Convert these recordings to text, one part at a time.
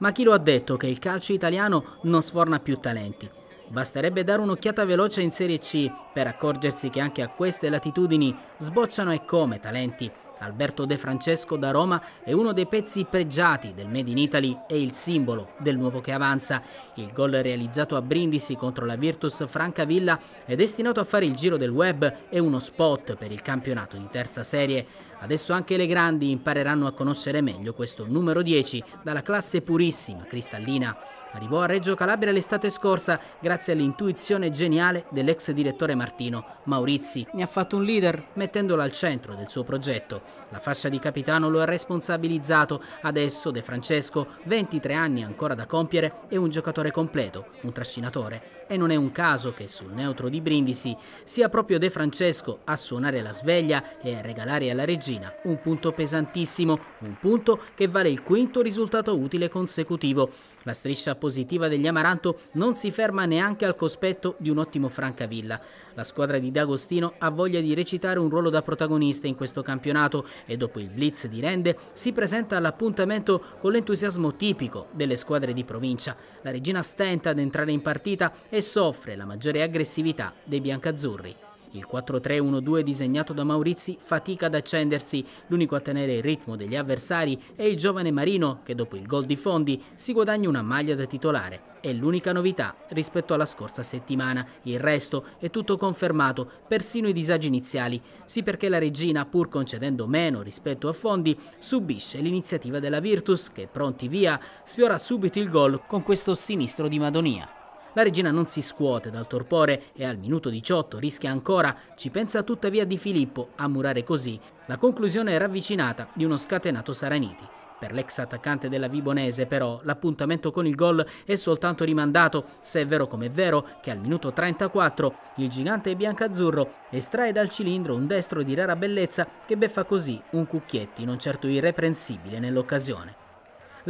Ma chi lo ha detto che il calcio italiano non sforna più talenti? Basterebbe dare un'occhiata veloce in Serie C per accorgersi che anche a queste latitudini sbocciano e come talenti Alberto De Francesco da Roma è uno dei pezzi pregiati del Made in Italy e il simbolo del nuovo che avanza. Il gol realizzato a Brindisi contro la Virtus Francavilla è destinato a fare il giro del web e uno spot per il campionato di terza serie. Adesso anche le grandi impareranno a conoscere meglio questo numero 10 dalla classe purissima, cristallina. Arrivò a Reggio Calabria l'estate scorsa grazie all'intuizione geniale dell'ex direttore Martino. Maurizi ne ha fatto un leader mettendolo al centro del suo progetto. La fascia di capitano lo ha responsabilizzato. Adesso De Francesco, 23 anni ancora da compiere, è un giocatore completo, un trascinatore. E non è un caso che sul neutro di Brindisi sia proprio De Francesco a suonare la sveglia e a regalare alla regina un punto pesantissimo, un punto che vale il quinto risultato utile consecutivo. La striscia positiva degli Amaranto non si ferma neanche al cospetto di un ottimo Francavilla. La squadra di D'Agostino ha voglia di recitare un ruolo da protagonista in questo campionato e dopo il blitz di Rende si presenta all'appuntamento con l'entusiasmo tipico delle squadre di provincia. La regina stenta ad entrare in partita e soffre la maggiore aggressività dei biancazzurri. Il 4-3-1-2 disegnato da Maurizi fatica ad accendersi, l'unico a tenere il ritmo degli avversari è il giovane Marino che dopo il gol di Fondi si guadagna una maglia da titolare. È l'unica novità rispetto alla scorsa settimana, il resto è tutto confermato, persino i disagi iniziali. Sì perché la regina, pur concedendo meno rispetto a Fondi, subisce l'iniziativa della Virtus che, pronti via, sfiora subito il gol con questo sinistro di Madonia. La regina non si scuote dal torpore e al minuto 18 rischia ancora, ci pensa tuttavia Di Filippo a murare così la conclusione ravvicinata di uno scatenato Saraniti. Per l'ex attaccante della Vibonese però l'appuntamento con il gol è soltanto rimandato, se è vero come è vero che al minuto 34 il gigante biancazzurro estrae dal cilindro un destro di rara bellezza che beffa così un Cucchietti non certo irreprensibile nell'occasione.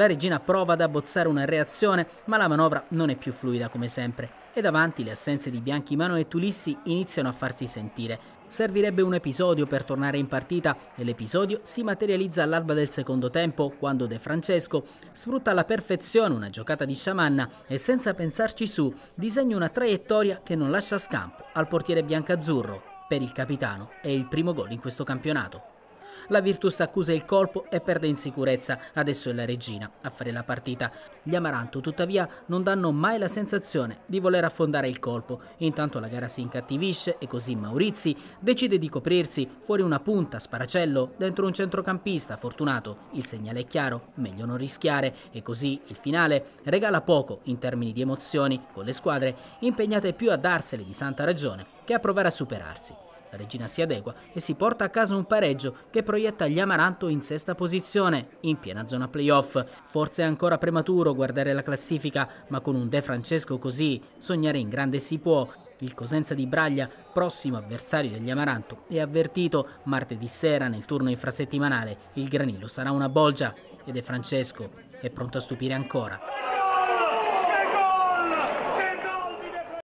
La regina prova ad abbozzare una reazione, ma la manovra non è più fluida come sempre e davanti le assenze di Bianchi Mano e Tulissi iniziano a farsi sentire. Servirebbe un episodio per tornare in partita e l'episodio si materializza all'alba del secondo tempo quando De Francesco sfrutta alla perfezione una giocata di sciamanna e senza pensarci su disegna una traiettoria che non lascia scampo al portiere biancazzurro. Per il capitano è il primo gol in questo campionato. La Virtus accusa il colpo e perde in sicurezza. Adesso è la regina a fare la partita. Gli Amaranto, tuttavia, non danno mai la sensazione di voler affondare il colpo. Intanto la gara si incattivisce e così Maurizi decide di coprirsi fuori una punta, sparacello, dentro un centrocampista fortunato. Il segnale è chiaro, meglio non rischiare e così il finale regala poco in termini di emozioni con le squadre impegnate più a darsele di santa ragione che a provare a superarsi. La regina si adegua e si porta a casa un pareggio che proietta gli Amaranto in sesta posizione, in piena zona playoff. Forse è ancora prematuro guardare la classifica, ma con un De Francesco così sognare in grande si può. Il Cosenza di Braglia, prossimo avversario degli Amaranto, è avvertito martedì sera nel turno infrasettimanale. Il granillo sarà una bolgia e De Francesco è pronto a stupire ancora.